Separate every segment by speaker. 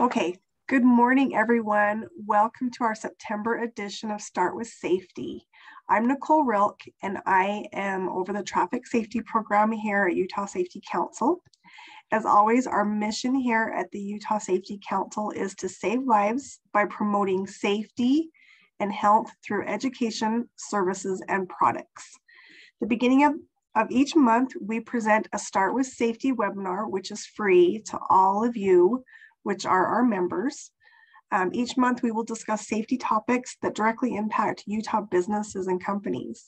Speaker 1: Okay, good morning, everyone. Welcome to our September edition of Start with Safety. I'm Nicole Rilk, and I am over the traffic safety program here at Utah Safety Council. As always, our mission here at the Utah Safety Council is to save lives by promoting safety and health through education, services, and products. The beginning of, of each month, we present a Start with Safety webinar, which is free to all of you which are our members. Um, each month, we will discuss safety topics that directly impact Utah businesses and companies.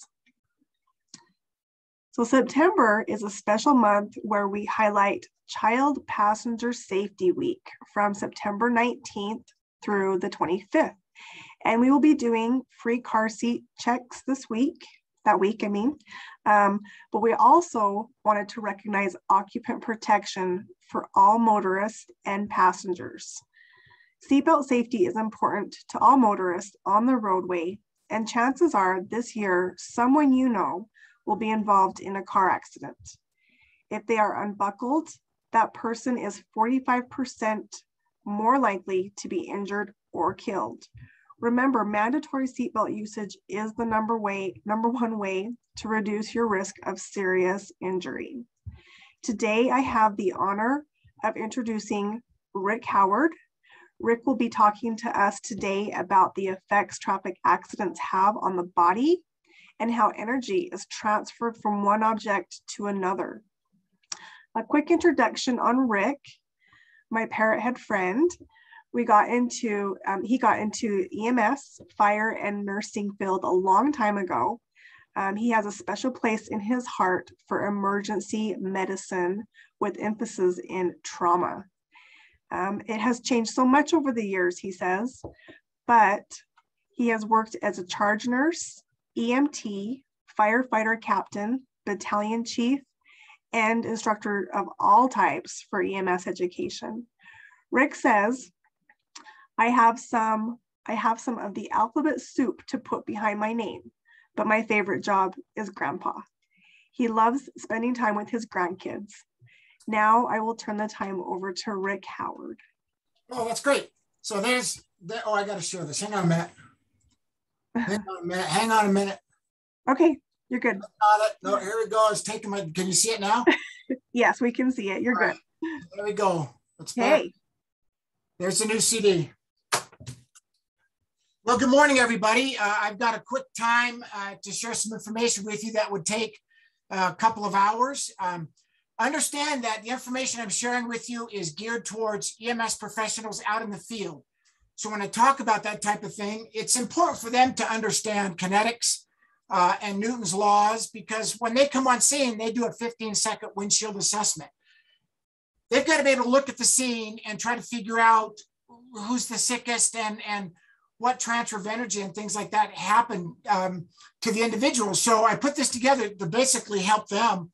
Speaker 1: So September is a special month where we highlight Child Passenger Safety Week from September 19th through the 25th. And we will be doing free car seat checks this week, that week, I mean. Um, but we also wanted to recognize occupant protection for all motorists and passengers. Seatbelt safety is important to all motorists on the roadway, and chances are this year, someone you know will be involved in a car accident. If they are unbuckled, that person is 45% more likely to be injured or killed. Remember, mandatory seatbelt usage is the number way, number one way to reduce your risk of serious injury. Today, I have the honor of introducing Rick Howard. Rick will be talking to us today about the effects traffic accidents have on the body and how energy is transferred from one object to another. A quick introduction on Rick, my parrot head friend. We got into, um, he got into EMS, fire, and nursing field a long time ago um, he has a special place in his heart for emergency medicine with emphasis in trauma. Um, it has changed so much over the years, he says, but he has worked as a charge nurse, EMT, firefighter captain, battalion chief, and instructor of all types for EMS education. Rick says, I have some I have some of the alphabet soup to put behind my name but my favorite job is grandpa. He loves spending time with his grandkids. Now I will turn the time over to Rick Howard.
Speaker 2: Oh, that's great. So there's, there, oh, I got to show this. Hang on a minute. Hang on a minute. Hang on a minute.
Speaker 1: Okay, you're good.
Speaker 2: No, here we go. It's taking my, can you see it now?
Speaker 1: yes, we can see it. You're All good.
Speaker 2: Right. There we go.
Speaker 1: Let's hey.
Speaker 2: There's a new CD. Well, good morning, everybody. Uh, I've got a quick time uh, to share some information with you that would take a couple of hours. Um, understand that the information I'm sharing with you is geared towards EMS professionals out in the field. So when I talk about that type of thing, it's important for them to understand kinetics uh, and Newton's laws because when they come on scene, they do a 15 second windshield assessment. They've got to be able to look at the scene and try to figure out who's the sickest and, and what transfer of energy and things like that happen um, to the individual. So I put this together to basically help them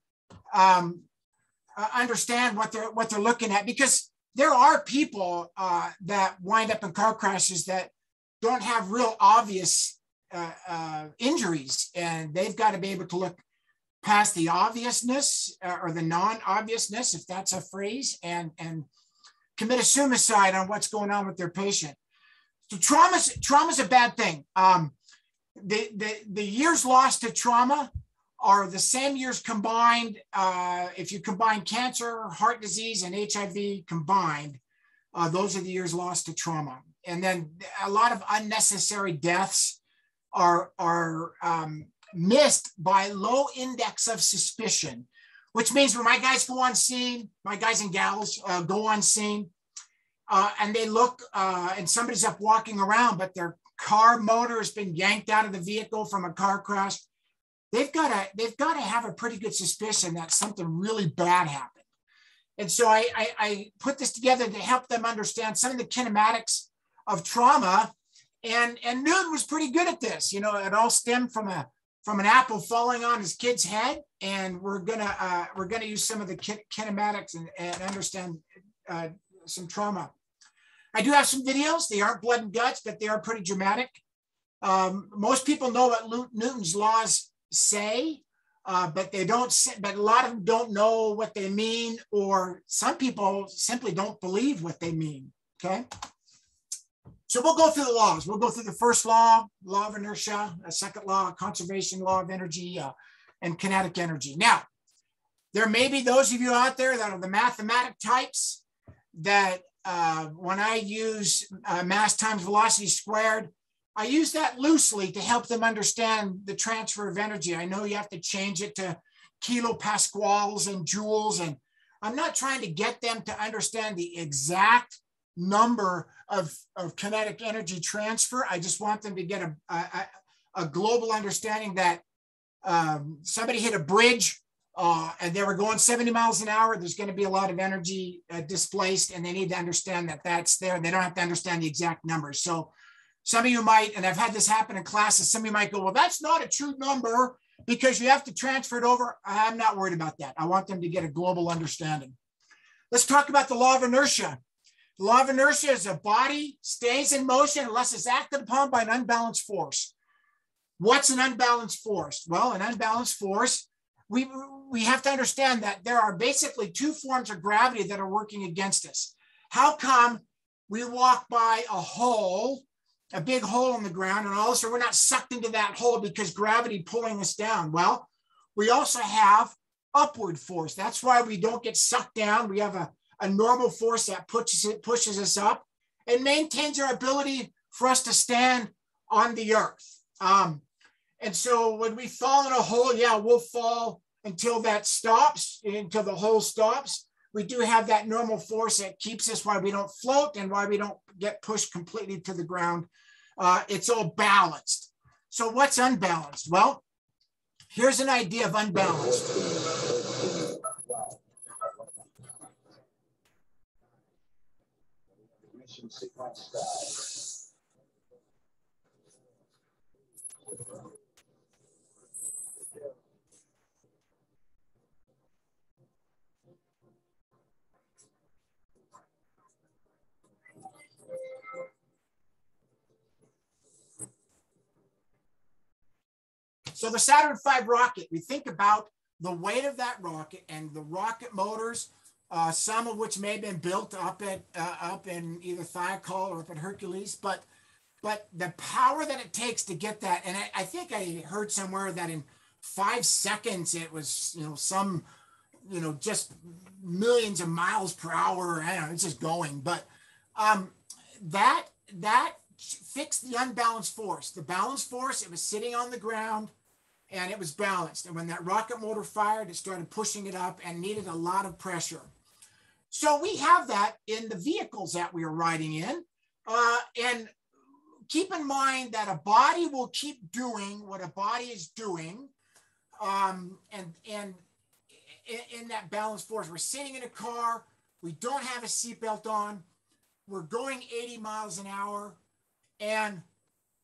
Speaker 2: um, uh, understand what they're what they're looking at because there are people uh, that wind up in car crashes that don't have real obvious uh, uh injuries, and they've got to be able to look past the obviousness uh, or the non-obviousness, if that's a phrase, and and commit a suicide on what's going on with their patient. So trauma is a bad thing. Um, the, the, the years lost to trauma are the same years combined. Uh, if you combine cancer, heart disease, and HIV combined, uh, those are the years lost to trauma. And then a lot of unnecessary deaths are, are um, missed by low index of suspicion, which means when my guys go on scene, my guys and gals uh, go on scene, uh, and they look uh, and somebody's up walking around, but their car motor has been yanked out of the vehicle from a car crash. They've got to they've got to have a pretty good suspicion that something really bad happened. And so I, I, I put this together to help them understand some of the kinematics of trauma. And, and Newton was pretty good at this. You know, it all stemmed from a from an apple falling on his kid's head, and we're gonna uh, we're gonna use some of the kinematics and, and understand uh, some trauma. I do have some videos. They aren't blood and guts, but they are pretty dramatic. Um, most people know what Newton's laws say, uh, but they don't. Say, but a lot of them don't know what they mean, or some people simply don't believe what they mean. Okay. So we'll go through the laws. We'll go through the first law, law of inertia, a second law, conservation law of energy, uh, and kinetic energy. Now, there may be those of you out there that are the mathematic types that uh, when I use uh, mass times velocity squared, I use that loosely to help them understand the transfer of energy. I know you have to change it to kilopascals and joules, and I'm not trying to get them to understand the exact number of, of kinetic energy transfer. I just want them to get a, a, a global understanding that um, somebody hit a bridge uh, and they were going 70 miles an hour. There's going to be a lot of energy uh, displaced, and they need to understand that that's there. They don't have to understand the exact numbers. So some of you might, and I've had this happen in classes, some of you might go, well, that's not a true number because you have to transfer it over. I'm not worried about that. I want them to get a global understanding. Let's talk about the law of inertia. The law of inertia is a body stays in motion unless it's acted upon by an unbalanced force. What's an unbalanced force? Well, an unbalanced force, we, we have to understand that there are basically two forms of gravity that are working against us. How come we walk by a hole a big hole in the ground, and all of a sudden we're not sucked into that hole because gravity pulling us down. Well, we also have upward force. That's why we don't get sucked down. We have a, a normal force that pushes it pushes us up and maintains our ability for us to stand on the earth. Um, and so when we fall in a hole, yeah, we'll fall until that stops, until the hole stops. We do have that normal force that keeps us why we don't float and why we don't get pushed completely to the ground. Uh, it's all balanced. So what's unbalanced? Well, here's an idea of unbalanced. Mission sequence So the Saturn V rocket, we think about the weight of that rocket and the rocket motors, uh, some of which may have been built up at uh, up in either Thiokol or up at Hercules, but but the power that it takes to get that, and I, I think I heard somewhere that in five seconds it was you know some you know just millions of miles per hour. I don't know, it's just going, but um, that that fixed the unbalanced force. The balanced force, it was sitting on the ground and it was balanced. And when that rocket motor fired, it started pushing it up and needed a lot of pressure. So we have that in the vehicles that we are riding in. Uh, and keep in mind that a body will keep doing what a body is doing. Um, and and in, in that balanced force, we're sitting in a car, we don't have a seatbelt on, we're going 80 miles an hour, and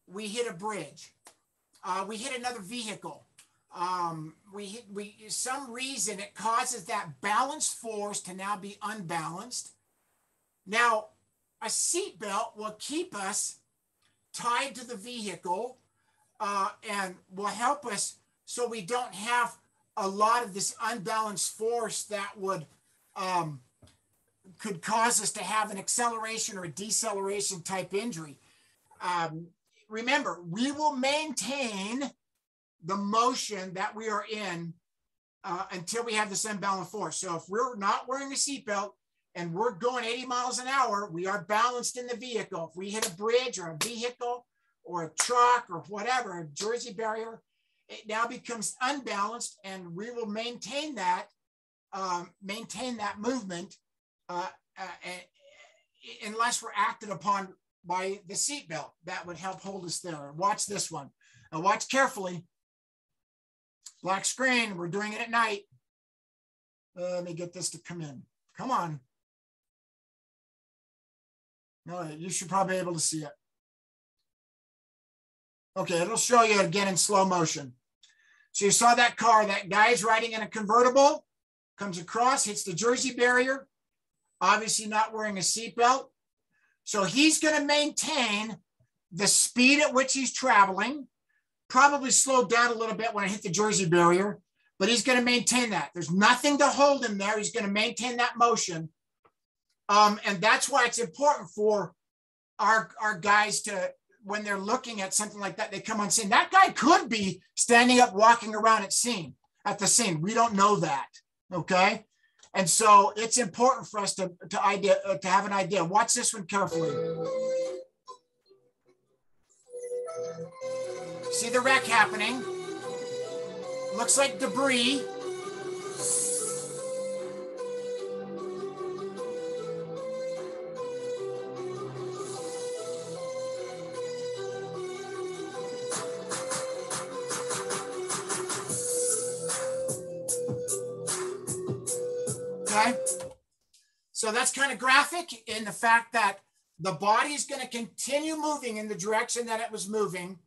Speaker 2: we hit a bridge uh, we hit another vehicle. Um, we hit, we some reason it causes that balanced force to now be unbalanced. Now, a seatbelt will keep us tied to the vehicle uh, and will help us so we don't have a lot of this unbalanced force that would um, could cause us to have an acceleration or a deceleration type injury. Um, remember, we will maintain the motion that we are in uh, until we have this unbalanced force. So if we're not wearing a seatbelt and we're going 80 miles an hour, we are balanced in the vehicle. If we hit a bridge or a vehicle or a truck or whatever, a Jersey barrier, it now becomes unbalanced and we will maintain that, um, maintain that movement uh, uh, unless we're acted upon by the seatbelt. That would help hold us there. Watch this one. Now watch carefully. Black screen, we're doing it at night. Uh, let me get this to come in. Come on. No, you should probably be able to see it. Okay, it'll show you again in slow motion. So you saw that car, that guy's riding in a convertible, comes across, hits the Jersey barrier, obviously not wearing a seatbelt. So he's going to maintain the speed at which he's traveling, probably slowed down a little bit when I hit the Jersey barrier, but he's going to maintain that. There's nothing to hold him there. He's going to maintain that motion Um, and that's why it's important for our, our guys to, when they're looking at something like that, they come on scene. That guy could be standing up, walking around at scene, at the scene. We don't know that. Okay. And so it's important for us to, to idea uh, to have an idea. Watch this one carefully. See the wreck happening. Looks like debris. So that's kind of graphic in the fact that the body is going to continue moving in the direction that it was moving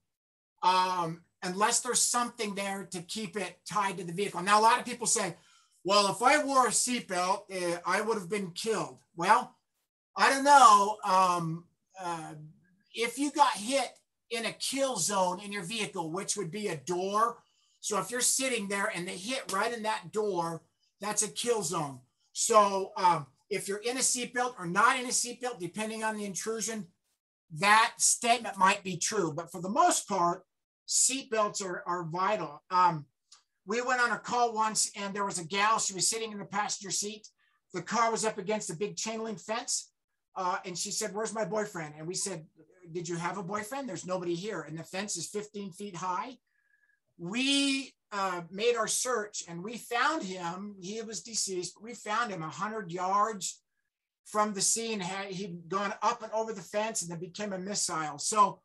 Speaker 2: um, unless there's something there to keep it tied to the vehicle. Now, a lot of people say, well, if I wore a seatbelt, uh, I would have been killed. Well, I don't know. Um, uh, if you got hit in a kill zone in your vehicle, which would be a door. So if you're sitting there and they hit right in that door, that's a kill zone. So um, if you're in a seatbelt or not in a seatbelt, depending on the intrusion, that statement might be true. But for the most part, seatbelts are, are vital. Um, we went on a call once and there was a gal, she was sitting in the passenger seat. The car was up against a big chain link fence. Uh, and she said, Where's my boyfriend? And we said, Did you have a boyfriend? There's nobody here. And the fence is 15 feet high. We uh, made our search and we found him. He was deceased, we found him 100 yards from the scene. He'd gone up and over the fence and then became a missile. So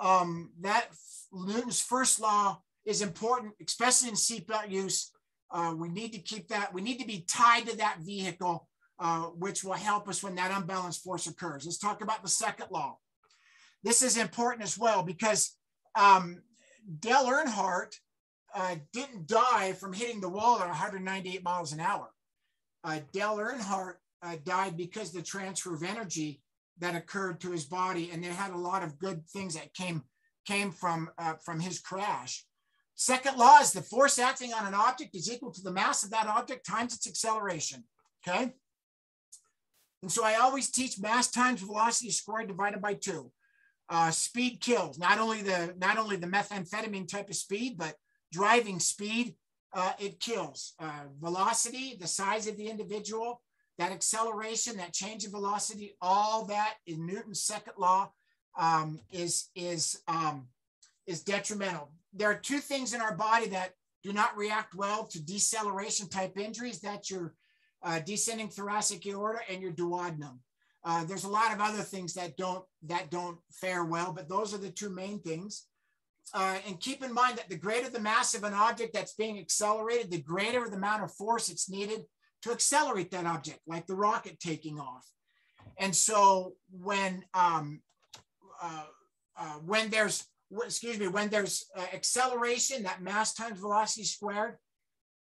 Speaker 2: um, that Newton's first law is important, especially in seatbelt use. Uh, we need to keep that. We need to be tied to that vehicle, uh, which will help us when that unbalanced force occurs. Let's talk about the second law. This is important as well because um, Dale Earnhardt uh, didn't die from hitting the wall at 198 miles an hour. Uh, Dale Earnhardt uh, died because the transfer of energy that occurred to his body, and they had a lot of good things that came came from uh, from his crash. Second law is the force acting on an object is equal to the mass of that object times its acceleration. Okay. And so I always teach mass times velocity squared divided by two. Uh, speed kills not only the not only the methamphetamine type of speed, but driving speed, uh, it kills. Uh, velocity, the size of the individual, that acceleration, that change of velocity, all that in Newton's second law um, is, is, um, is detrimental. There are two things in our body that do not react well to deceleration type injuries. That's your uh, descending thoracic aorta and your duodenum. Uh, there's a lot of other things that don't that don't fare well, but those are the two main things. Uh, and keep in mind that the greater the mass of an object that's being accelerated, the greater the amount of force it's needed to accelerate that object, like the rocket taking off. And so when um, uh, uh, when there's excuse me when there's uh, acceleration, that mass times velocity squared,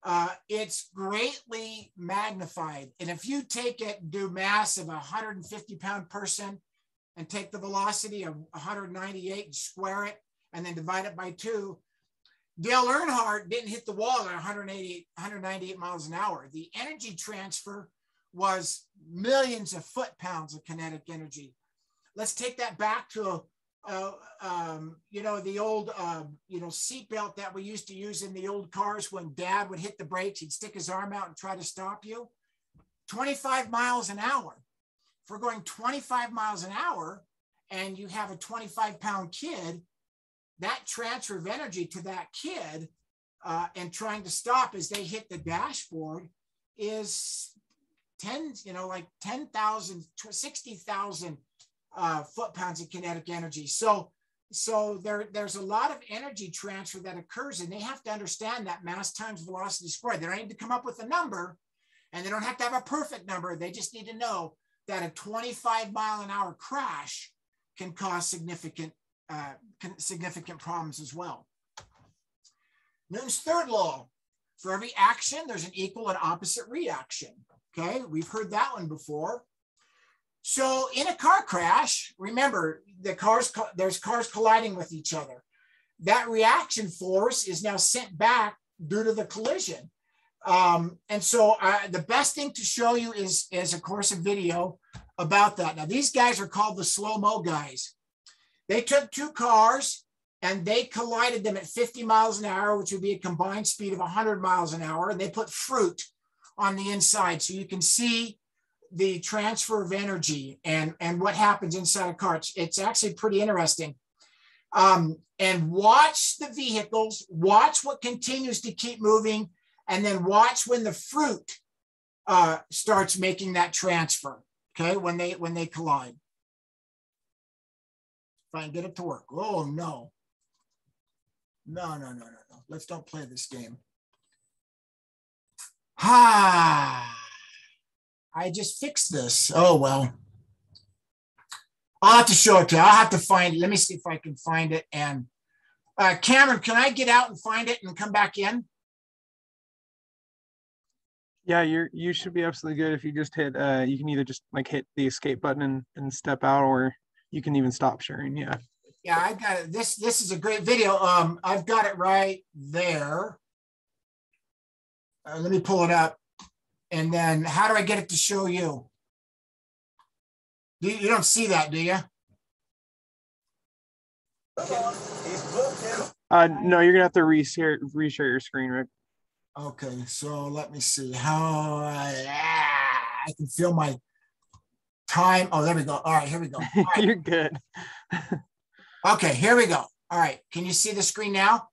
Speaker 2: uh, it's greatly magnified. And if you take it, do mass of a 150 pound person, and take the velocity of 198 and square it, and then divide it by two, Dale Earnhardt didn't hit the wall at 188, 198 miles an hour. The energy transfer was millions of foot pounds of kinetic energy. Let's take that back to, uh, um, you know, the old, uh, you know, seatbelt that we used to use in the old cars when dad would hit the brakes, he'd stick his arm out and try to stop you. 25 miles an hour. If we're going 25 miles an hour and you have a 25 pound kid, that transfer of energy to that kid uh, and trying to stop as they hit the dashboard is 10, you know, like 10,000, 60,000 uh, foot pounds of kinetic energy. So, so there, there's a lot of energy transfer that occurs and they have to understand that mass times velocity squared. They don't need to come up with a number and they don't have to have a perfect number. They just need to know that a 25 mile an hour crash can cause significant uh, significant problems as well. Newton's third law, for every action, there's an equal and opposite reaction. Okay, we've heard that one before. So in a car crash, remember the cars, there's cars colliding with each other. That reaction force is now sent back due to the collision. Um, and so uh, the best thing to show you is, is of course a video about that. Now, these guys are called the slow-mo guys. They took two cars and they collided them at 50 miles an hour, which would be a combined speed of 100 miles an hour. And they put fruit on the inside. So you can see the transfer of energy and, and what happens inside a car. It's, it's actually pretty interesting. Um, and watch the vehicles, watch what continues to keep moving, and then watch when the fruit uh, starts making that transfer. Okay, when they when they collide. Can get it to work. Oh no. No, no, no, no, no. Let's don't play this game. Ah, I just fixed this. Oh, well. I'll have to show it to you. I'll have to find it. Let me see if I can find it. And uh, Cameron, can I get out and find it and come back in?
Speaker 3: Yeah, you're you should be absolutely good if you just hit uh you can either just like hit the escape button and, and step out or you can even stop sharing. Yeah.
Speaker 2: Yeah, I got it. This this is a great video. Um, I've got it right there. Uh, let me pull it up. And then how do I get it to show you? Do you, you don't see that, do you?
Speaker 3: Uh no, you're gonna have to reshare reshare your screen, Rick.
Speaker 2: Okay, so let me see how I, ah, I can feel my time. Oh, there we go. All right, here we go. Right.
Speaker 3: you're good.
Speaker 2: okay, here we go. All right, can you see the screen now?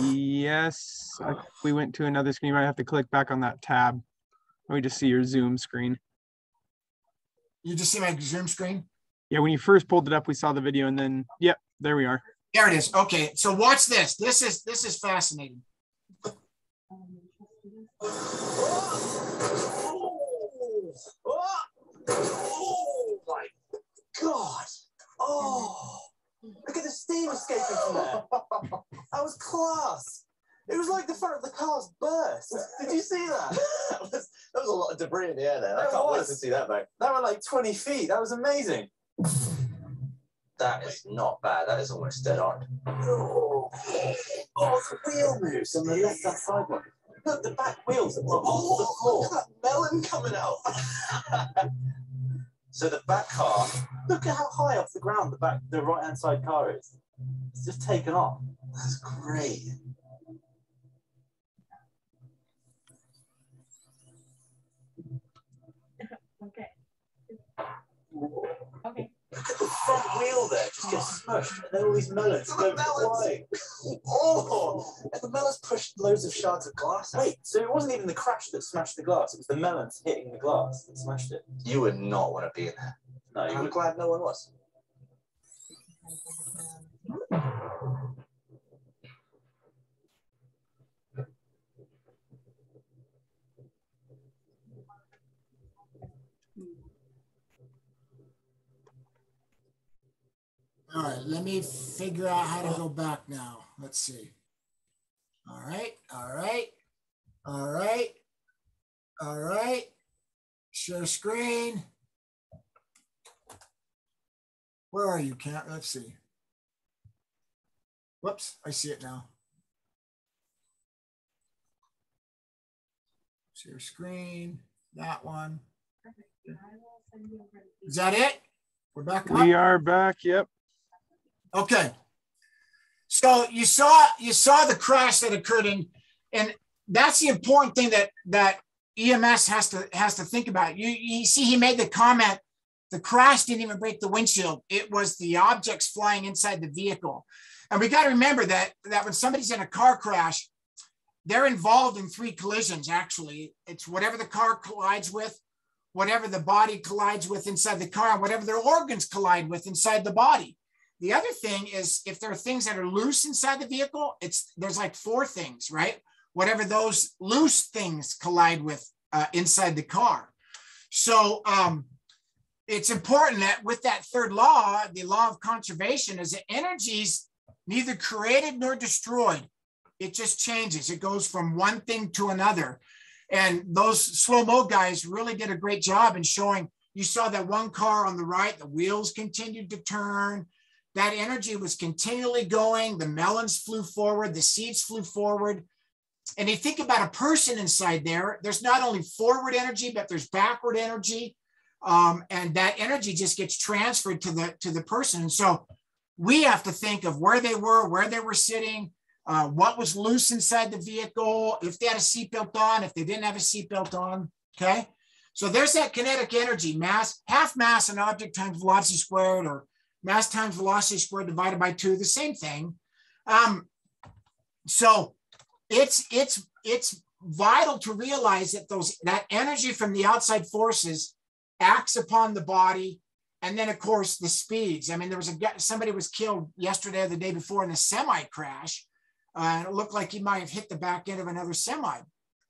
Speaker 3: Yes, I, we went to another screen. You might have to click back on that tab. Let me just see your Zoom screen.
Speaker 2: You just see my Zoom screen?
Speaker 3: Yeah, when you first pulled it up, we saw the video, and then yep, there we are.
Speaker 2: There it is. Okay, so watch this. This is this is fascinating.
Speaker 4: Oh my god! Oh, look at the steam escaping from there. That was class. It was like the front of the car's burst. Did you see that?
Speaker 5: that, was, that was a lot of debris in the air there. I can't wait
Speaker 4: was.
Speaker 5: to see that back.
Speaker 4: That were like 20 feet. That was amazing.
Speaker 5: That is not bad. That is almost dead on.
Speaker 4: Oh, oh the wheel moves on the left hand side one. Look, the back wheels are oh, the floor. Look at that melon coming out.
Speaker 5: So the back car,
Speaker 4: Look at how high off the ground the back, the right hand side car is. It's just taken off. That's great.
Speaker 6: Okay. Okay.
Speaker 4: Look at the front wheel there, just gets smushed. And then all these melons
Speaker 5: Look
Speaker 4: go
Speaker 5: the melons.
Speaker 4: flying. Oh, and the melons pushed loads of shards of glass. Wait, so it wasn't even the crash that smashed the glass, it was the melons hitting the glass that smashed it.
Speaker 5: you would not want to be in there.
Speaker 4: No, you
Speaker 5: I'm
Speaker 4: would
Speaker 5: glad no one was.
Speaker 2: All right, let me figure out how to go back now. Let's see. All right, all right, all right, all right. Share screen. Where are you, Cat? Let's see. Whoops, I see it now. Share screen, that one. Is that it? We're back up?
Speaker 3: We are back. Yep.
Speaker 2: Okay. So you saw you saw the crash that occurred in, and that's the important thing that that EMS has to has to think about. You you see, he made the comment, the crash didn't even break the windshield. It was the objects flying inside the vehicle. And we got to remember that that when somebody's in a car crash, they're involved in three collisions. Actually, it's whatever the car collides with, whatever the body collides with inside the car, and whatever their organs collide with inside the body. The other thing is if there are things that are loose inside the vehicle, it's there's like four things, right? Whatever those loose things collide with uh, inside the car. So um, it's important that with that third law, the law of conservation, is that energy's neither created nor destroyed. It just changes. It goes from one thing to another. And those slow mo guys really did a great job in showing. You saw that one car on the right, the wheels continued to turn that energy was continually going. The melons flew forward, the seeds flew forward. and you think about a person inside there, there's not only forward energy, but there's backward energy. Um, and that energy just gets transferred to the to the person. And so we have to think of where they were, where they were sitting, uh, what was loose inside the vehicle, if they had a seatbelt on, if they didn't have a seatbelt on. Okay. So there's that kinetic energy, mass, half mass and object times velocity squared, or mass times velocity squared divided by two, the same thing. Um, so it's it's it's vital to realize that those that energy from the outside forces acts upon the body and then of course the speeds. I mean there was a somebody was killed yesterday or the day before in a semi crash. Uh, and it looked like he might have hit the back end of another semi.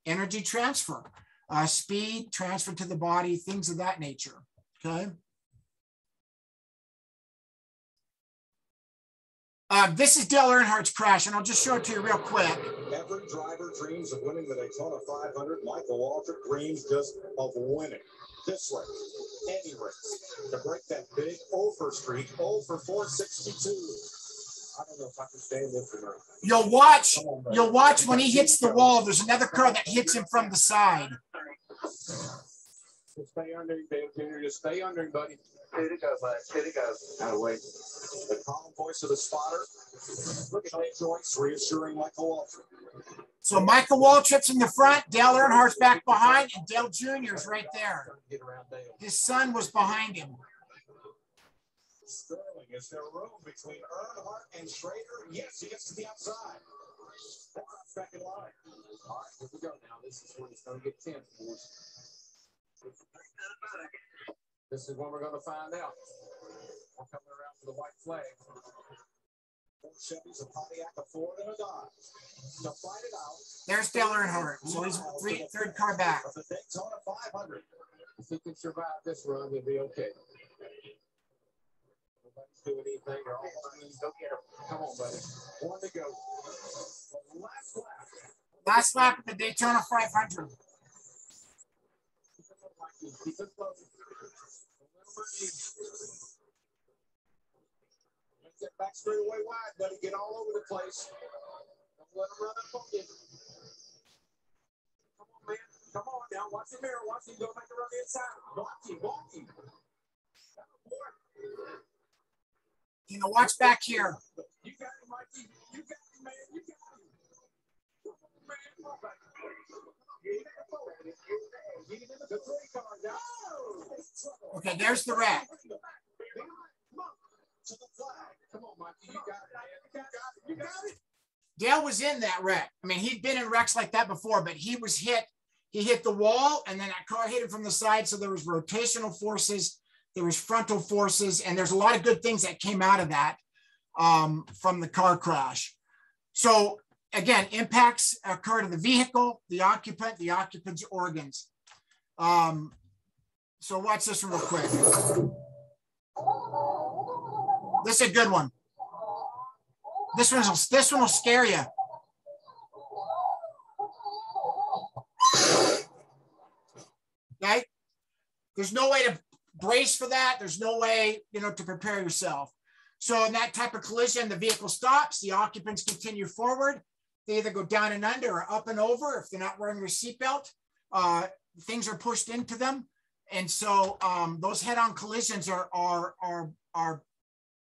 Speaker 2: Energy transfer uh, speed transfer to the body things of that nature. Okay Uh, this is Dale Earnhardt's crash, and I'll just show it to you real quick.
Speaker 6: Every driver dreams of winning the Daytona 500. Michael Waltrip dreams just of winning this race, any race, to break that big over streak, over 462. I don't know if I can stand this or.
Speaker 2: You'll watch. You'll watch when he hits the wall. There's another car that hits him from the side.
Speaker 6: Just stay under him, Dale Jr. Just stay under him, buddy.
Speaker 5: Here it goes, lad. Here it goes.
Speaker 6: Out of way. The calm voice of the spotter. Look at that Joyce reassuring Michael Waltrip.
Speaker 2: So Michael Waltrip's in the front, Dale Earnhardt's back behind, and Dale Jr. is right there. His son was behind him.
Speaker 6: Sterling, is there room between Earnhardt and Schrader? Yes, he gets to the outside. Back in line. All right, here we go now. This is when it's going to get tense, boys. This is when we're going to find out. We're coming around for the white flag. Four Chevys, a Pontiac, a Ford, and a Dodge. To fight it out.
Speaker 2: There's Dale Earnhardt. So he's three, third car back.
Speaker 6: The Daytona 500. If he can survive this run, he'll be okay. Nobody's doing anything. They're all running. Go get him. Come on, buddy. One to go. The last lap.
Speaker 2: Last lap of the Daytona 500.
Speaker 6: That back straightaway wide, buddy. Get all over the place. Don't let him run up on you. Come on, man. Come on now. Watch the mirror. Watch him. Don't make it run the inside. Watch him. Watch him.
Speaker 2: You know, watch back here.
Speaker 6: You got him, Mikey. You got him, man. You got him. Come on, man. Come on, back.
Speaker 2: Okay, there's the
Speaker 6: it.
Speaker 2: Dale was in that wreck. I mean, he'd been in wrecks like that before, but he was hit. He hit the wall, and then that car hit him from the side. So there was rotational forces, there was frontal forces, and there's a lot of good things that came out of that um, from the car crash. So again, impacts occur to the vehicle, the occupant, the occupant's organs. Um, so watch this real quick. This is a good one. This one's this one will scare you. Okay. There's no way to brace for that. There's no way, you know, to prepare yourself. So in that type of collision, the vehicle stops, the occupants continue forward. They either go down and under or up and over if they're not wearing their seatbelt. Uh, things are pushed into them. And so um, those head-on collisions are, are, are, are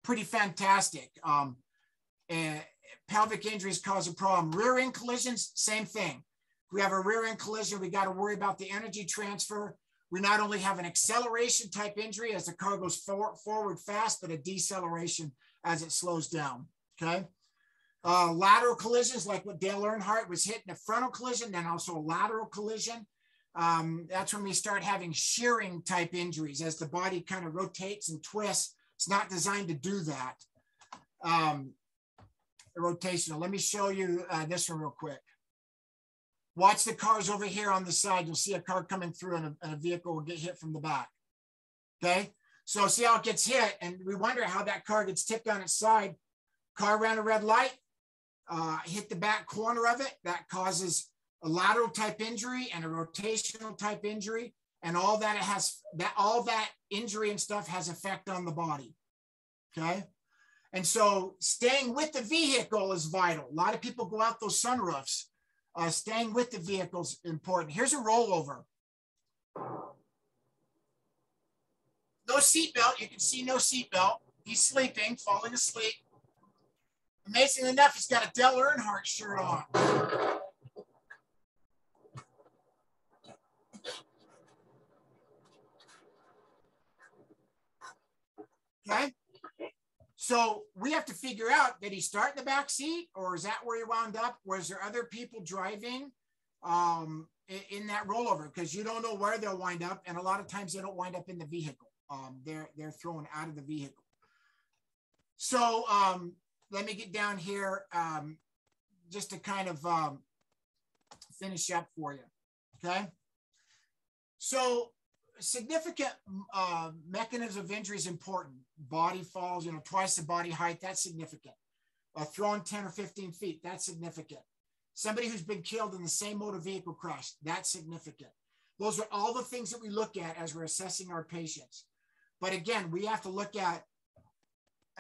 Speaker 2: pretty fantastic. Um, and pelvic injuries cause a problem. Rear end collisions, same thing. If we have a rear end collision, we got to worry about the energy transfer. We not only have an acceleration type injury as the car goes for, forward fast, but a deceleration as it slows down. Okay. Uh, lateral collisions, like what Dale Earnhardt was hitting a frontal collision, then also a lateral collision. Um, that's when we start having shearing type injuries as the body kind of rotates and twists. It's not designed to do that. Um, rotational. Let me show you uh, this one real quick. Watch the cars over here on the side. You'll see a car coming through and a, and a vehicle will get hit from the back. Okay. So see how it gets hit. And we wonder how that car gets tipped on its side. Car ran a red light, uh, hit the back corner of it. That causes a lateral type injury and a rotational type injury. And all that it has that all that injury and stuff has effect on the body. Okay. And so staying with the vehicle is vital. A lot of people go out those sunroofs uh, staying with the vehicle is important. Here's a rollover. No seatbelt. You can see no seatbelt. He's sleeping, falling asleep. Amazing enough, he's got a Dale Earnhardt shirt on. Okay. So we have to figure out did he start in the back seat or is that where he wound up? Was there other people driving um, in, in, that rollover? Because you don't know where they'll wind up. And a lot of times they don't wind up in the vehicle. Um, they're, they're thrown out of the vehicle. So um, let me get down here um, just to kind of um, finish up for you. Okay. So significant uh, mechanisms of injury is important. Body falls, you know, twice the body height, that's significant. Uh, thrown 10 or 15 feet, that's significant. Somebody who's been killed in the same motor vehicle crash, that's significant. Those are all the things that we look at as we're assessing our patients. But again, we have to look at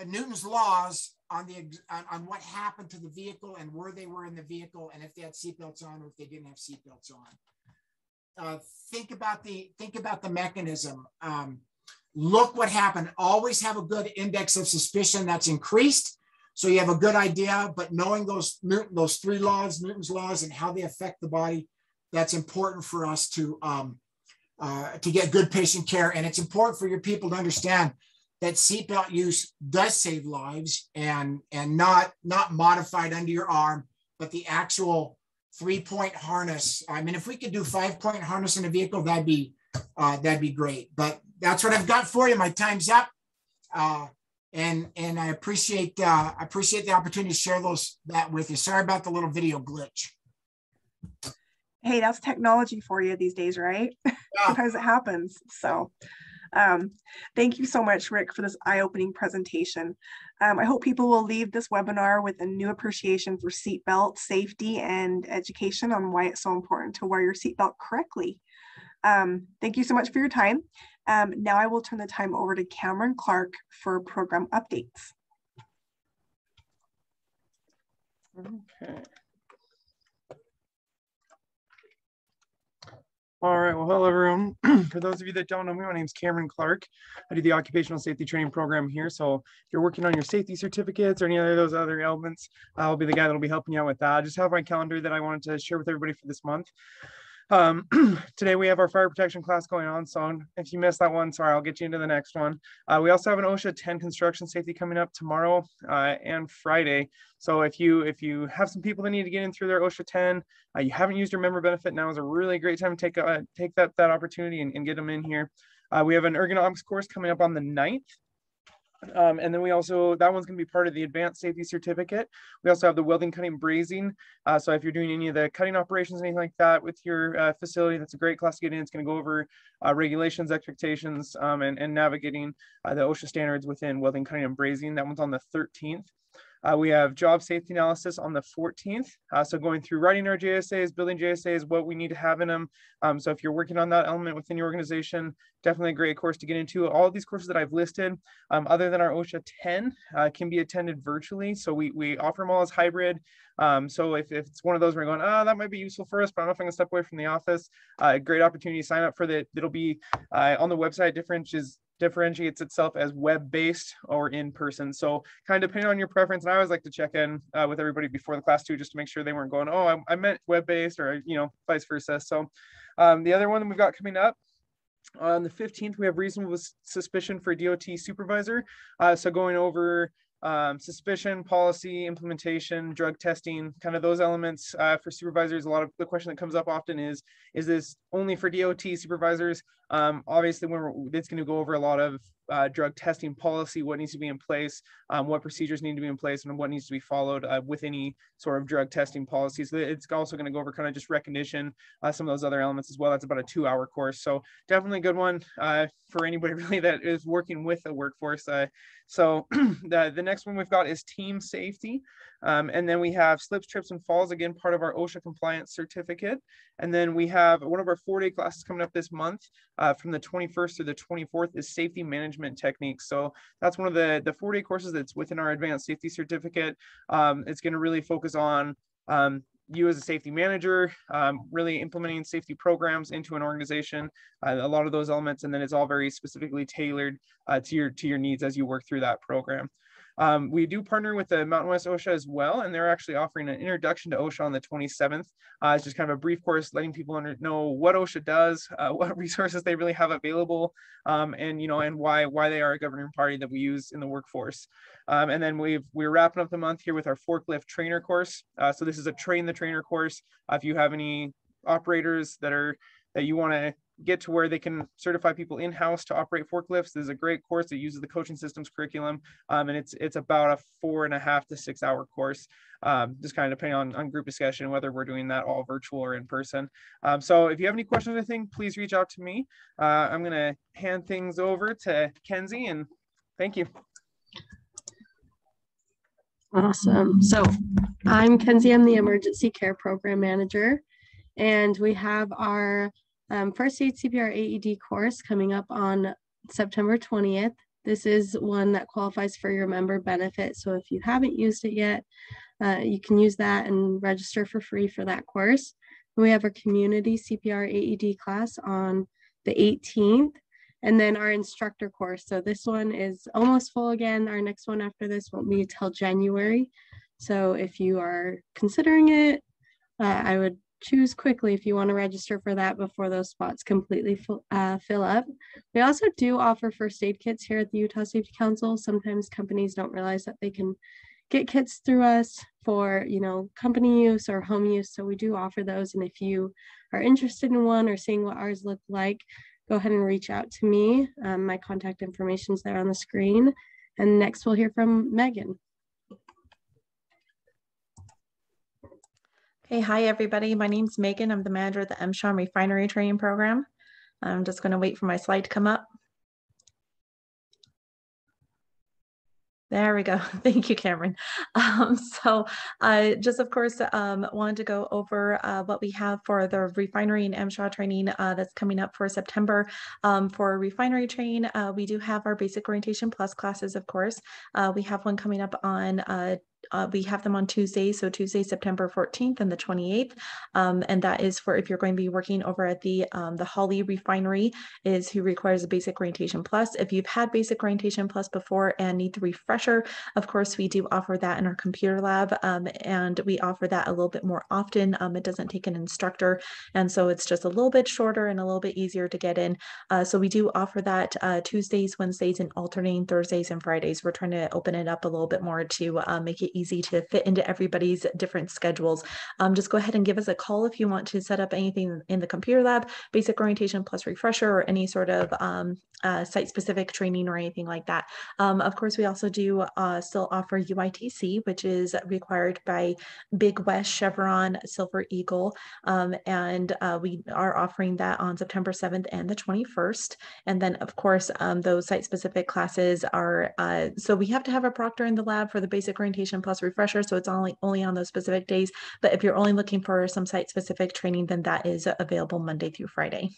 Speaker 2: Newton's laws on the on, on, what happened to the vehicle and where they were in the vehicle and if they had seatbelts on or if they didn't have seatbelts on uh, think about the think about the mechanism. Um, look what happened. Always have a good index of suspicion that's increased, so you have a good idea. But knowing those those three laws, Newton's laws, and how they affect the body, that's important for us to um, uh, to get good patient care. And it's important for your people to understand that seatbelt use does save lives and and not not modified under your arm, but the actual three point harness. I mean, if we could do five point harness in a vehicle, that'd be uh, that'd be great. But that's what I've got for you. My time's up, uh, and and I appreciate uh, I appreciate the opportunity to share those that with you. Sorry about the little video glitch.
Speaker 1: Hey, that's technology for you these days, right? Yeah. Sometimes it happens. So. Um, thank you so much, Rick, for this eye-opening presentation. Um, I hope people will leave this webinar with a new appreciation for seatbelt safety and education on why it's so important to wear your seatbelt correctly. Um, thank you so much for your time. Um, now I will turn the time over to Cameron Clark for program updates.
Speaker 3: Okay. All right, well, hello everyone. For those of you that don't know me, my name is Cameron Clark. I do the occupational safety training program here. So if you're working on your safety certificates or any of those other elements, I'll be the guy that'll be helping you out with that. I just have my calendar that I wanted to share with everybody for this month. Um, today we have our fire protection class going on. So if you missed that one, sorry, I'll get you into the next one. Uh, we also have an OSHA 10 construction safety coming up tomorrow uh, and Friday. So if you if you have some people that need to get in through their OSHA 10, uh, you haven't used your member benefit, now is a really great time to take uh, take that that opportunity and, and get them in here. Uh, we have an ergonomics course coming up on the 9th. Um, and then we also, that one's gonna be part of the advanced safety certificate. We also have the welding, cutting, brazing. Uh, so if you're doing any of the cutting operations, anything like that with your uh, facility, that's a great class to get in. It's gonna go over uh, regulations, expectations, um, and, and navigating uh, the OSHA standards within welding, cutting, and brazing. That one's on the 13th. Uh, we have job safety analysis on the 14th. Uh, so going through writing our JSAs, building JSAs, what we need to have in them. Um, so if you're working on that element within your organization, definitely a great course to get into. All of these courses that I've listed, um, other than our OSHA 10, uh, can be attended virtually. So we, we offer them all as hybrid. Um, so if, if it's one of those where you're going, oh, that might be useful for us, but I don't know if I can step away from the office, uh, great opportunity to sign up for that. It'll be uh, on the website, different is differentiates itself as web-based or in-person. So kind of depending on your preference, and I always like to check in uh, with everybody before the class too, just to make sure they weren't going, oh, I, I meant web-based or, you know, vice versa. So um, the other one we've got coming up on the 15th, we have reasonable suspicion for DOT supervisor. Uh, so going over um, suspicion, policy, implementation, drug testing, kind of those elements uh, for supervisors. A lot of the question that comes up often is, is this only for DOT supervisors? Um, obviously, when it's going to go over a lot of uh, drug testing policy, what needs to be in place, um, what procedures need to be in place, and what needs to be followed uh, with any sort of drug testing policies. It's also going to go over kind of just recognition, uh, some of those other elements as well. That's about a two-hour course, so definitely a good one uh, for anybody really that is working with a workforce. Uh, so the, the next one we've got is team safety. Um, and then we have slips, trips, and falls, again, part of our OSHA compliance certificate. And then we have one of our four day classes coming up this month uh, from the 21st to the 24th is safety management techniques. So that's one of the, the four day courses that's within our advanced safety certificate. Um, it's going to really focus on um, you as a safety manager, um, really implementing safety programs into an organization, uh, a lot of those elements, and then it's all very specifically tailored uh, to your to your needs as you work through that program. Um, we do partner with the Mountain West OSHA as well, and they're actually offering an introduction to OSHA on the 27th. Uh, it's just kind of a brief course letting people under, know what OSHA does, uh, what resources they really have available, um, and you know, and why why they are a governing party that we use in the workforce. Um, and then we've we're wrapping up the month here with our forklift trainer course. Uh, so this is a train the trainer course. Uh, if you have any operators that are that you want to get to where they can certify people in-house to operate forklifts. This is a great course that uses the coaching systems curriculum. Um, and it's it's about a four and a half to six hour course, um, just kind of depending on, on group discussion, whether we're doing that all virtual or in person. Um, so if you have any questions or anything, please reach out to me. Uh, I'm gonna hand things over to Kenzie and thank you.
Speaker 7: Awesome. So I'm Kenzie, I'm the Emergency Care Program Manager, and we have our um, First Aid CPR AED course coming up on September 20th. This is one that qualifies for your member benefit. So if you haven't used it yet, uh, you can use that and register for free for that course. We have our community CPR AED class on the 18th and then our instructor course. So this one is almost full again. Our next one after this won't be until January. So if you are considering it, uh, I would choose quickly if you want to register for that before those spots completely fill, uh, fill up. We also do offer first aid kits here at the Utah Safety Council. Sometimes companies don't realize that they can get kits through us for, you know, company use or home use. So we do offer those. And if you are interested in one or seeing what ours look like, go ahead and reach out to me. Um, my contact information is there on the screen. And next we'll hear from Megan.
Speaker 8: Hey, hi everybody. My name's Megan. I'm the manager of the MSHA Refinery Training Program. I'm just going to wait for my slide to come up. There we go. Thank you, Cameron. Um, so I uh, just, of course, um, wanted to go over uh, what we have for the refinery and MSHA training uh, that's coming up for September. Um, for refinery train, uh, we do have our basic orientation plus classes, of course. Uh, we have one coming up on uh, we have them on Tuesday, so Tuesday, September 14th and the 28th. Um, and that is for if you're going to be working over at the um, the Holly Refinery is who requires a basic orientation plus. If you've had basic orientation plus before and need the refresher, of course, we do offer that in our computer lab um, and we offer that a little bit more often. Um, it doesn't take an instructor. And so it's just a little bit shorter and a little bit easier to get in. Uh, so we do offer that uh, Tuesdays, Wednesdays, and alternating Thursdays and Fridays. We're trying to open it up a little bit more to uh, make it easy to fit into everybody's different schedules. Um, just go ahead and give us a call if you want to set up anything in the computer lab, basic orientation plus refresher, or any sort of um, uh, site specific training or anything like that. Um, of course, we also do uh, still offer UITC, which is required by Big West, Chevron, Silver Eagle, um, and uh, we are offering that on September 7th and the 21st. And then, of course, um, those site specific classes are uh, so we have to have a proctor in the lab for the basic orientation plus refresher, so it's only only on those specific days. But if you're only looking for some site specific training, then that is available Monday through Friday.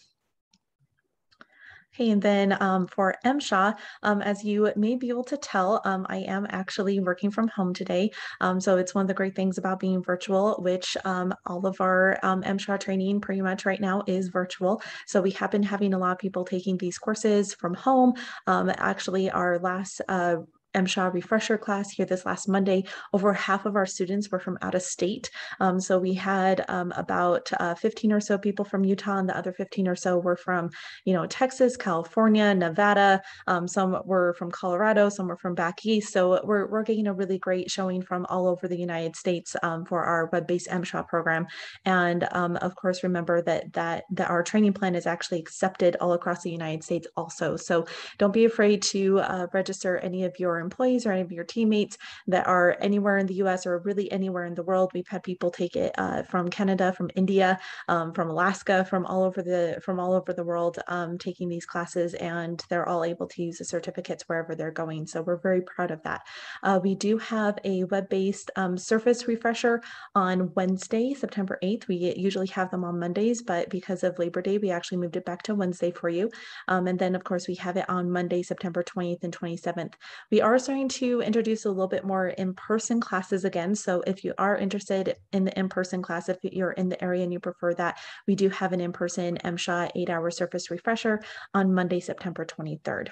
Speaker 8: Okay, and then um, for MSHA, um, as you may be able to tell, um, I am actually working from home today. Um, so it's one of the great things about being virtual, which um, all of our um, MSHA training pretty much right now is virtual. So we have been having a lot of people taking these courses from home. actually, our last uh, MSHA refresher class here this last Monday, over half of our students were from out of state. Um, so we had um, about uh, 15 or so people from Utah, and the other 15 or so were from, you know, Texas, California, Nevada. Um, some were from Colorado, some were from back east. So we're, we're getting a really great showing from all over the United States um, for our web-based MSHA program. And um, of course, remember that, that that our training plan is actually accepted all across the United States also. So don't be afraid to uh, register any of your employees or any of your teammates that are anywhere in the US or really anywhere in the world. We've had people take it uh, from Canada, from India, um, from Alaska, from all over the from all over the world um, taking these classes and they're all able to use the certificates wherever they're going. So we're very proud of that. Uh, we do have a web-based um, surface refresher on Wednesday, September 8th. We usually have them on Mondays, but because of Labor Day, we actually moved it back to Wednesday for you. Um, and then of course we have it on Monday, September 20th and 27th. We are are starting to introduce a little bit more in-person classes again. So if you are interested in the in-person class, if you're in the area and you prefer that, we do have an in-person MSHA eight-hour surface refresher on Monday, September 23rd.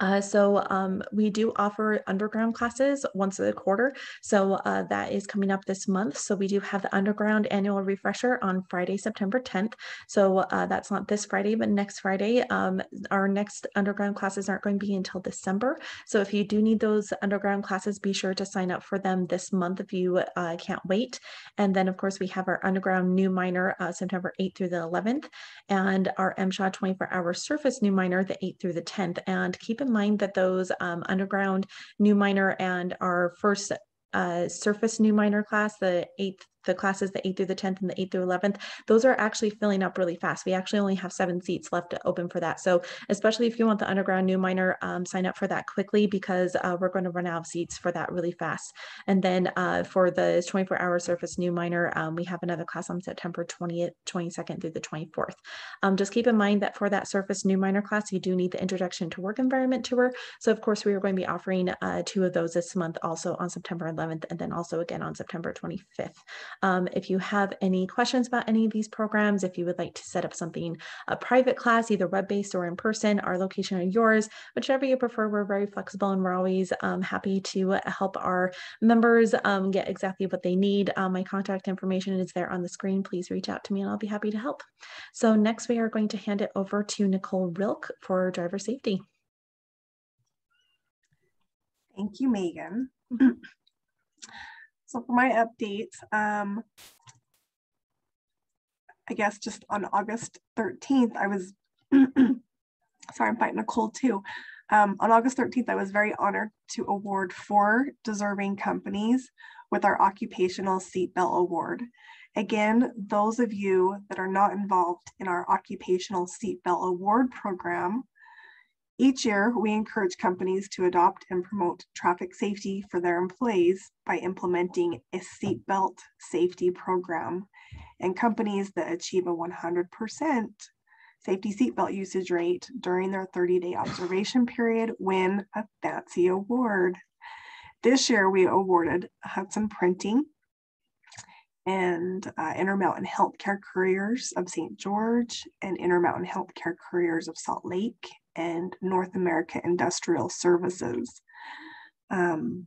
Speaker 8: Uh, so um, we do offer underground classes once a quarter. So uh, that is coming up this month. So we do have the underground annual refresher on Friday, September 10th. So uh, that's not this Friday, but next Friday. Um, our next underground classes aren't going to be until December. So if you do need those underground classes, be sure to sign up for them this month if you uh, can't wait. And then of course we have our underground new miner uh, September 8th through the 11th and our MSHA 24 hour surface new miner the 8th through the 10th. And keep in mind that those um, underground new miner and our first uh, surface new miner class, the eighth the classes, the 8th through the 10th and the 8th through 11th, those are actually filling up really fast. We actually only have seven seats left to open for that. So especially if you want the underground new miner, um, sign up for that quickly because uh, we're going to run out of seats for that really fast. And then uh, for the 24 hour surface new miner, um, we have another class on September 20th, 22nd through the 24th. Um, just keep in mind that for that surface new miner class, you do need the introduction to work environment tour. So of course, we are going to be offering uh, two of those this month also on September 11th and then also again on September 25th. Um, if you have any questions about any of these programs, if you would like to set up something, a private class, either web-based or in person, our location or yours, whichever you prefer, we're very flexible and we're always um, happy to help our members um, get exactly what they need. Um, my contact information is there on the screen. Please reach out to me and I'll be happy to help. So next we are going to hand it over to Nicole Rilk for driver safety.
Speaker 1: Thank you, Megan. So for my updates, um, I guess just on August 13th, I was, sorry, I'm fighting a cold too. Um, on August 13th, I was very honored to award four deserving companies with our Occupational Seatbelt Award. Again, those of you that are not involved in our Occupational Seatbelt Award program each year, we encourage companies to adopt and promote traffic safety for their employees by implementing a seatbelt safety program. And companies that achieve a 100% safety seatbelt usage rate during their 30 day observation period win a fancy award. This year, we awarded Hudson Printing and uh, Intermountain Healthcare Couriers of St. George and Intermountain Healthcare Couriers of Salt Lake and North America Industrial Services. Um,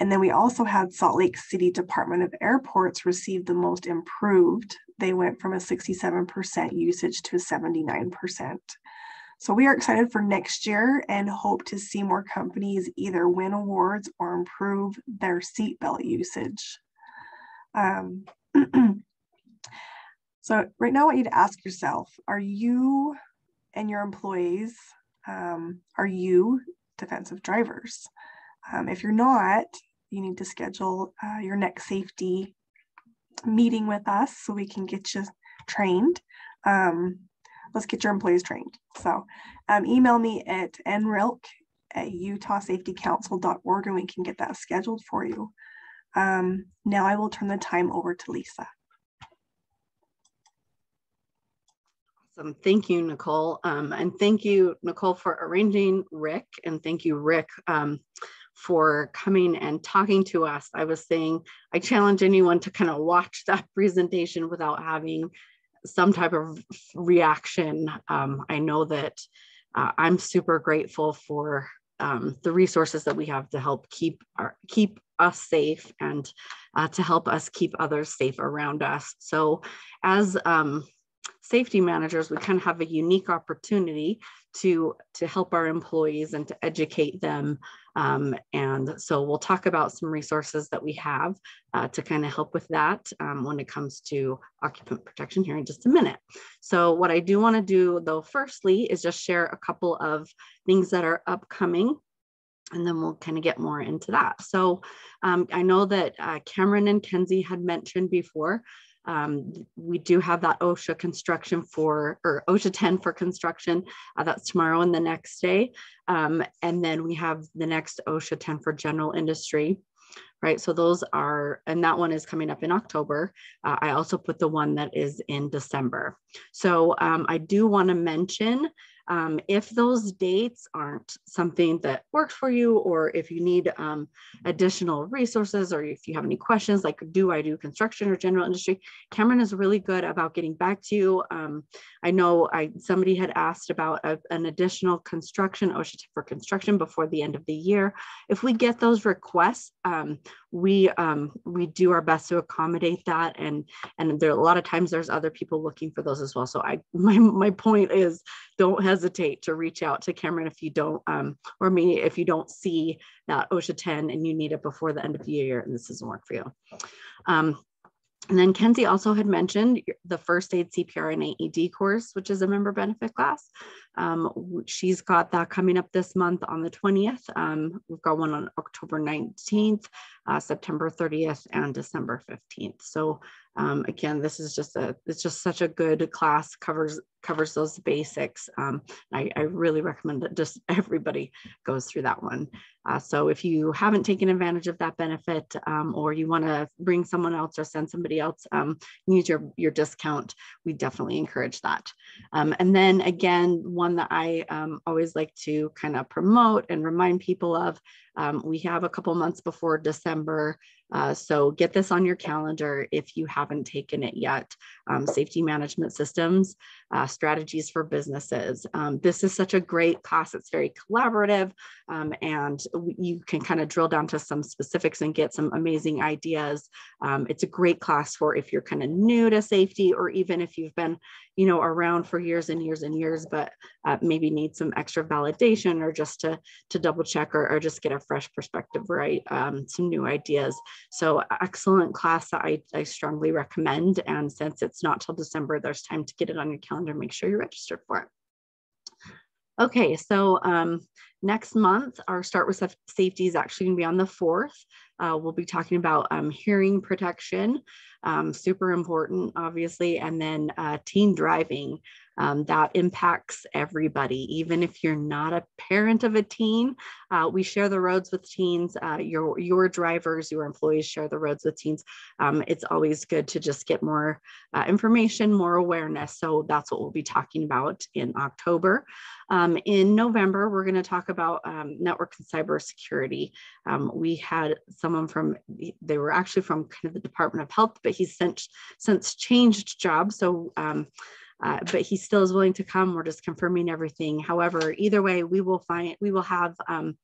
Speaker 1: and then we also had Salt Lake City Department of Airports receive the most improved. They went from a 67% usage to 79%. So we are excited for next year and hope to see more companies either win awards or improve their seatbelt usage. Um, so right now I want you to ask yourself, are you and your employees um, are you defensive drivers? Um, if you're not, you need to schedule uh, your next safety meeting with us so we can get you trained. Um, let's get your employees trained. So um, email me at nrilk at utahsafetycouncil.org and we can get that scheduled for you. Um, now I will turn the time over to Lisa.
Speaker 9: Awesome. Thank you, Nicole. Um, and thank you, Nicole, for arranging Rick. And thank you, Rick, um, for coming and talking to us. I was saying, I challenge anyone to kind of watch that presentation without having some type of reaction. Um, I know that uh, I'm super grateful for um, the resources that we have to help keep our, keep us safe and uh, to help us keep others safe around us. So as um, safety managers, we kind of have a unique opportunity to, to help our employees and to educate them. Um, and so we'll talk about some resources that we have uh, to kind of help with that um, when it comes to occupant protection here in just a minute. So what I do want to do though, firstly, is just share a couple of things that are upcoming and then we'll kind of get more into that. So um, I know that uh, Cameron and Kenzie had mentioned before um, we do have that OSHA construction for, or OSHA 10 for construction. Uh, that's tomorrow and the next day. Um, and then we have the next OSHA 10 for general industry right? So those are, and that one is coming up in October. Uh, I also put the one that is in December. So um, I do want to mention Um, if those dates aren't something that works for you, or if you need um, additional resources, or if you have any questions, like do I do construction or general industry, Cameron is really good about getting back to you. Um, I know I somebody had asked about a, an additional construction OSHA for construction before the end of the year. If we get those requests, um, we um, we do our best to accommodate that, and and there are a lot of times there's other people looking for those as well. So I my my point is don't hesitate to reach out to Cameron if you don't um, or me if you don't see that OSHA 10 and you need it before the end of the year and this doesn't work for you. Um, and then Kenzie also had mentioned the first aid CPR and AED course, which is a member benefit class. Um, she's got that coming up this month on the 20th. Um, we've got one on October 19th, uh, September 30th, and December 15th. So um, again, this is just a, it's just such a good class, covers covers those basics. Um, I, I, really recommend that just everybody goes through that one. Uh, so if you haven't taken advantage of that benefit um, or you want to bring someone else or send somebody else, um, use your, your discount, we definitely encourage that. Um, and then again, one that I um, always like to kind of promote and remind people of, um, we have a couple months before December uh, so get this on your calendar if you haven't taken it yet. Um, safety management systems, uh, strategies for businesses. Um, this is such a great class. It's very collaborative um, and you can kind of drill down to some specifics and get some amazing ideas. Um, it's a great class for if you're kind of new to safety or even if you've been you know, around for years and years and years, but uh, maybe need some extra validation or just to, to double check or, or just get a fresh perspective, right? Um, some new ideas. So excellent class that I, I strongly recommend. And since it's not till December, there's time to get it on your calendar, make sure you're registered for it. Okay, so um, next month, our Start with Safety is actually going to be on the 4th. Uh, we'll be talking about um, hearing protection, um, super important, obviously, and then uh, teen driving. Um, that impacts everybody, even if you're not a parent of a teen. Uh, we share the roads with teens. Uh, your your drivers, your employees share the roads with teens. Um, it's always good to just get more uh, information, more awareness. So that's what we'll be talking about in October. Um, in November, we're going to talk about um, network and cybersecurity. Um, we had someone from, they were actually from kind of the Department of Health, but he's since, since changed jobs. So, um, uh, but he still is willing to come. We're just confirming everything. However, either way, we will find, we will have um,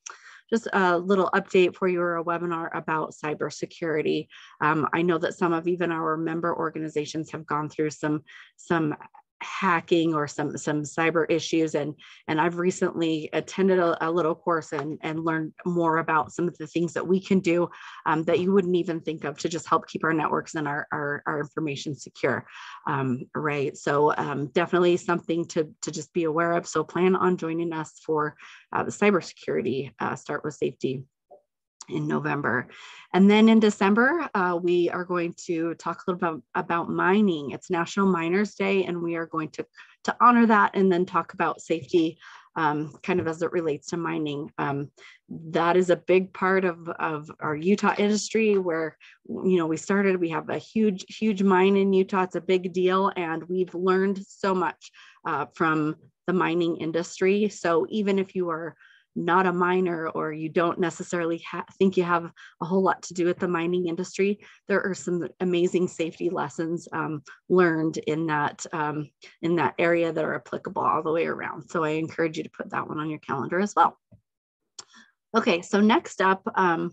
Speaker 9: just a little update for you or a webinar about cybersecurity. Um, I know that some of even our member organizations have gone through some, some hacking or some some cyber issues and and I've recently attended a, a, little course and and learned more about some of the things that we can do um, that you wouldn't even think of to just help keep our networks and our our, our information secure um, right? So um, definitely something to to just be aware of. So plan on joining us for uh, the cybersecurity uh, start with safety in November. And then in December, uh, we are going to talk a little bit about mining. It's National Miners Day, and we are going to, to honor that and then talk about safety um, kind of as it relates to mining. Um, that is a big part of, of our Utah industry where, you know, we started, we have a huge, huge mine in Utah. It's a big deal, and we've learned so much uh, from the mining industry. So even if you are not a miner or you don't necessarily think you have a whole lot to do with the mining industry, there are some amazing safety lessons um, learned in that um, in that area that are applicable all the way around. So I encourage you to put that one on your calendar as well. Okay, so next up um,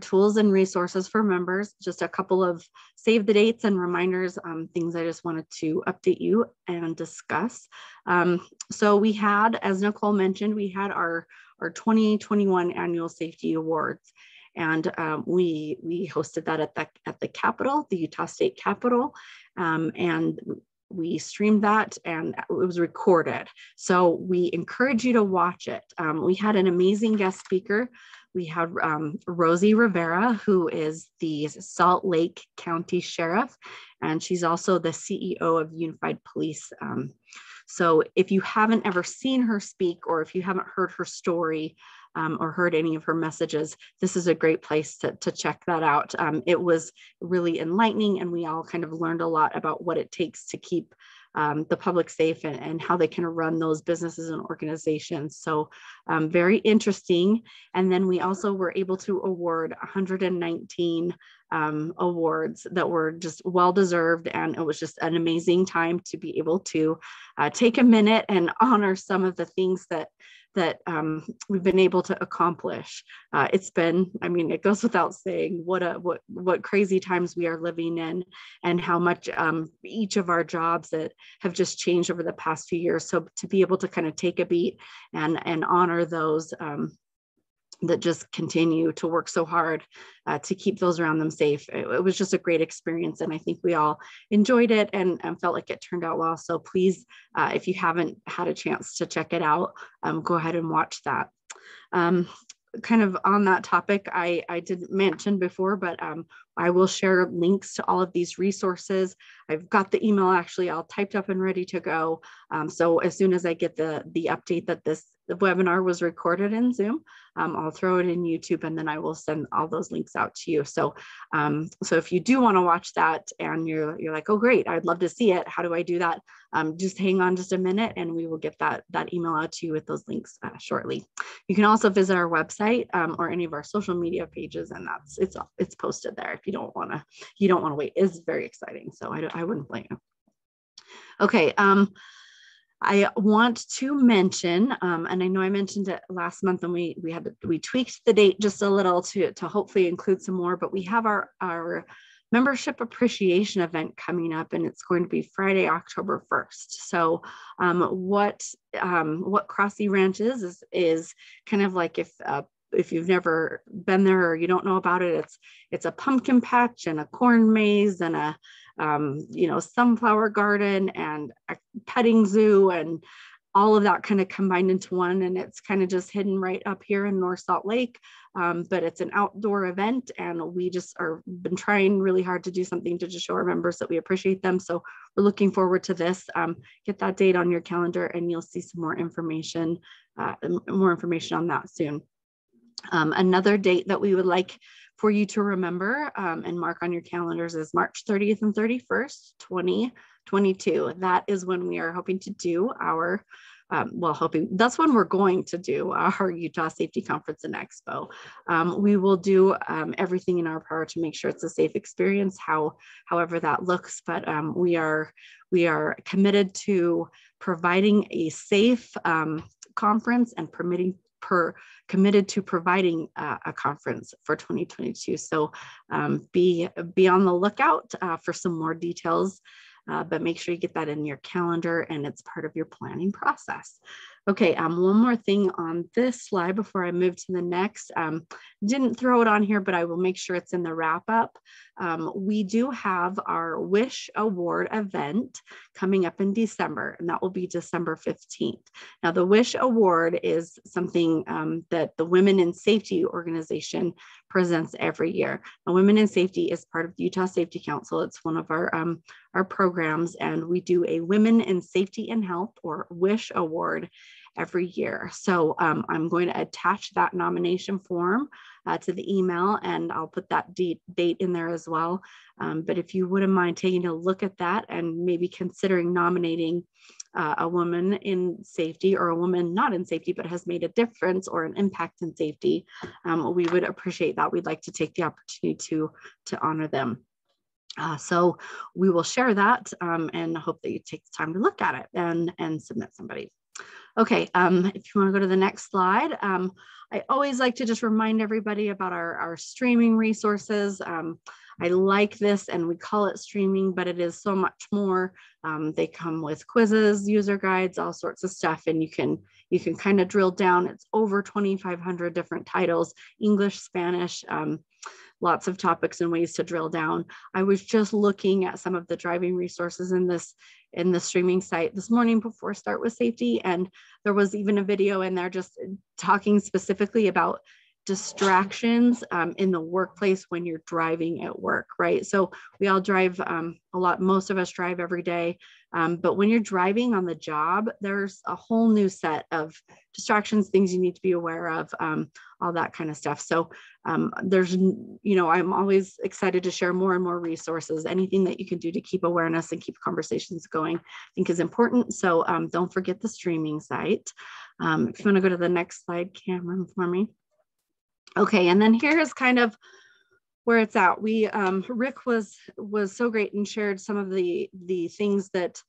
Speaker 9: tools and resources for members, just a couple of save the dates and reminders, um, things I just wanted to update you and discuss. Um, so we had, as Nicole mentioned, we had our our 2021 annual safety awards. And um, we, we hosted that at the, at the Capitol, the Utah State Capitol. Um, and we streamed that and it was recorded. So we encourage you to watch it. Um, we had an amazing guest speaker. We had um, Rosie Rivera, who is the Salt Lake County Sheriff, and she's also the CEO of Unified Police. Um, so if you haven't ever seen her speak or if you haven't heard her story um, or heard any of her messages, this is a great place to, to check that out. Um, it was really enlightening and we all kind of learned a lot about what it takes to keep um, the public safe and, and how they can run those businesses and organizations. So um, very interesting. And then we also were able to award 119 um, awards that were just well deserved. And it was just an amazing time to be able to uh, take a minute and honor some of the things that that um, we've been able to accomplish. Uh, it's been, I mean, it goes without saying what a what what crazy times we are living in, and how much um, each of our jobs that have just changed over the past few years. So to be able to kind of take a beat and and honor those um, that just continue to work so hard uh, to keep those around them safe. It, it, was just a great experience, and I think we all enjoyed it and, and felt like it turned out well. So please, uh, if you haven't had a chance to check it out, um, go ahead and watch that. Um, kind of on that topic, I, I did mention before, but um, I will share links to all of these resources. I've got the email actually all typed up and ready to go. Um, so as soon as I get the, the update that this the webinar was recorded in Zoom. Um, I'll throw it in YouTube and then I will send all those links out to you. So, um, so if you do want to watch that and you're, you're like, oh, great, I'd love to see it. How do I do that? Um, just hang on just a minute and we will get that, that email out to you with those links uh, shortly. You can also visit our website um, or any of our social media pages and that's, it's, it's posted there you don't want to, you don't want to wait. It's very exciting. So I, I wouldn't blame you. Okay. Um, I want to mention, um, and I know I mentioned it last month, and we we had we tweaked the date just a little to to hopefully include some more. But we have our our membership appreciation event coming up, and it's going to be Friday, October first. So, um, what um, what Crossy Ranch is is is kind of like if uh, if you've never been there or you don't know about it, it's it's a pumpkin patch and a corn maze and a um, you know, sunflower garden and a petting zoo and all of that kind of combined into one. And it's kind of just hidden right up here in North Salt Lake. Um, but it's an outdoor event and we just are been trying really hard to do something to just show our members that we appreciate them. So we're looking forward to this. Um, get that date on your calendar and you'll see some more information, uh, more information on that soon. Um, another date that we would like for you to remember um, and mark on your calendars is March 30th and 31st, 2022. That is when we are hoping to do our um, well, hoping that's when we're going to do our Utah Safety Conference and Expo. Um, we will do um, everything in our power to make sure it's a safe experience, how, however that looks. But um, we are we are committed to providing a safe conference and permitting per committed to providing uh, a conference for 2022. So um, be, be on the lookout uh, for some more details, uh, but make sure you get that in your calendar and it's part of your planning process. Okay, um, one more thing on this slide before I move to the next. Um, didn't throw it on here, but I will make sure it's in the wrap up. Um, we do have our Wish Award event coming up in December, and that will be December 15th. Now, the Wish Award is something um, that the Women in Safety organization presents every year. Now, Women in Safety is part of the Utah Safety Council. It's one of our, um, our programs, and we do a Women in Safety and Health or WISH Award every year. So um, I'm going to attach that nomination form uh, to the email and I'll put that date, date in there as well. Um, but if you wouldn't mind taking a look at that and maybe considering nominating uh, a woman in safety or a woman not in safety but has made a difference or an impact in safety, um, we would appreciate that. We'd like to take the opportunity to, to honor them. Uh, so we will share that um, and hope that you take the time to look at it and, and submit somebody. Okay, um, if you want to go to the next slide, um, I always like to just remind everybody about our, our streaming resources. Um, I like this and we call it streaming, but it is so much more. Um, they come with quizzes, user guides, all sorts of stuff, and you can you can kind of drill down. It's over 2,500 different titles, English, Spanish, um, lots of topics and ways to drill down. I was just looking at some of the driving resources in this in the streaming site this morning before start with safety and there was even a video in there just talking specifically about distractions um, in the workplace when you're driving at work, right? So we all drive um, a lot, most of us drive every day. Um, but when you're driving on the job, there's a whole new set of distractions, things you need to be aware of, um, all that kind of stuff. So um, there's, you know, I'm always excited to share more and more resources. Anything that you can do to keep awareness and keep conversations going, I think is important. So um, don't forget the streaming site. if you want to go to the next slide, Cameron, for me. Okay, and then here's kind of where it's at. We um, Rick was was so great and shared some of the the things that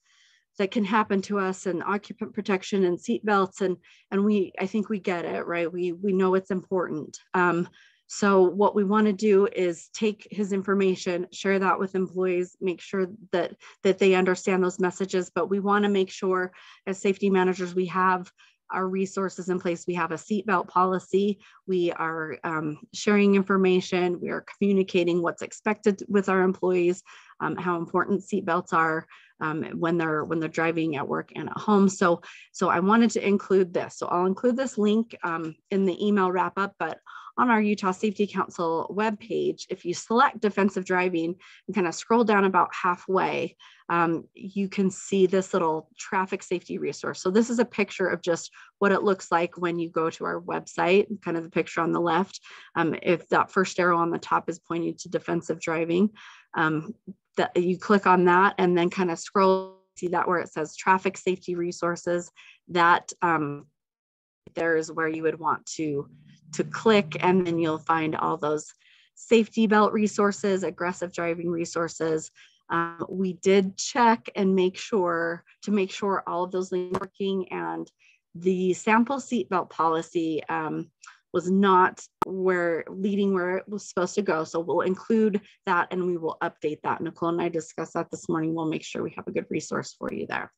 Speaker 9: that can happen to us and occupant protection and seat belts and and we I think we get it right. We we know it's important. Um, so what we want to do is take his information, share that with employees, make sure that that they understand those messages. But we want to make sure as safety managers we have our resources in place. We have a seatbelt policy. We are um, sharing information. We are communicating what's expected with our employees, um, how important seatbelts are um, when they're when they're driving at work and at home. So, so I wanted to include this. So I'll include this link um, in the email wrap up, but on our Utah Safety Council webpage, if you select defensive driving and kind of scroll down about halfway, um, you can see this little traffic safety resource. So this is a picture of just what it looks like when you go to our website, kind of the picture on the left. Um, if that first arrow on the top is pointing to defensive driving, um, that you click on that and then kind of scroll, see that where it says traffic safety resources, that um, there is where you would want to to click and then you'll find all those safety belt resources, aggressive driving resources. Um, we did check and make sure to make sure all of those links working and the sample seatbelt policy um, was not where leading where it was supposed to go. So we'll include that and we will update that. Nicole and I discussed that this morning. We'll make sure we have a good resource for you there.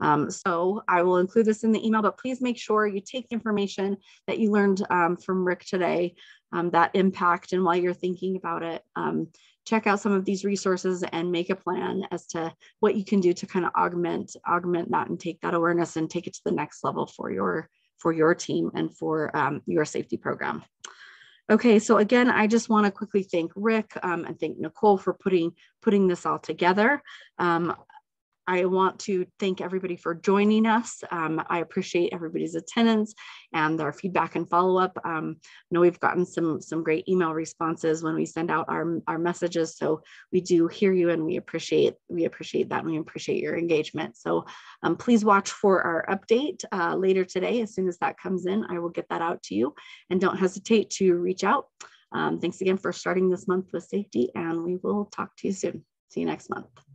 Speaker 9: Um, so I will include this in the email, but please make sure you take information that you learned um, from Rick today, um, that impact, and while you're thinking about it, um, check out some of these resources and make a plan as to what you can do to kind of augment augment that and take that awareness and take it to the next level for your for your team and for um, your safety program. Okay, so again, I just want to quickly thank Rick um, and thank Nicole for putting putting this all together. Um, I want to thank everybody for joining us. Um, I appreciate everybody's attendance and their feedback and follow up. Um, I know we've gotten some, some great email responses when we send out our, our messages. So we do hear you and we appreciate, we appreciate that and we appreciate your engagement. So um, please watch for our update uh, later today. As soon as that comes in, I will get that out to you and don't hesitate to reach out. Um, thanks again for starting this month with safety and we will talk to you soon. See you next month.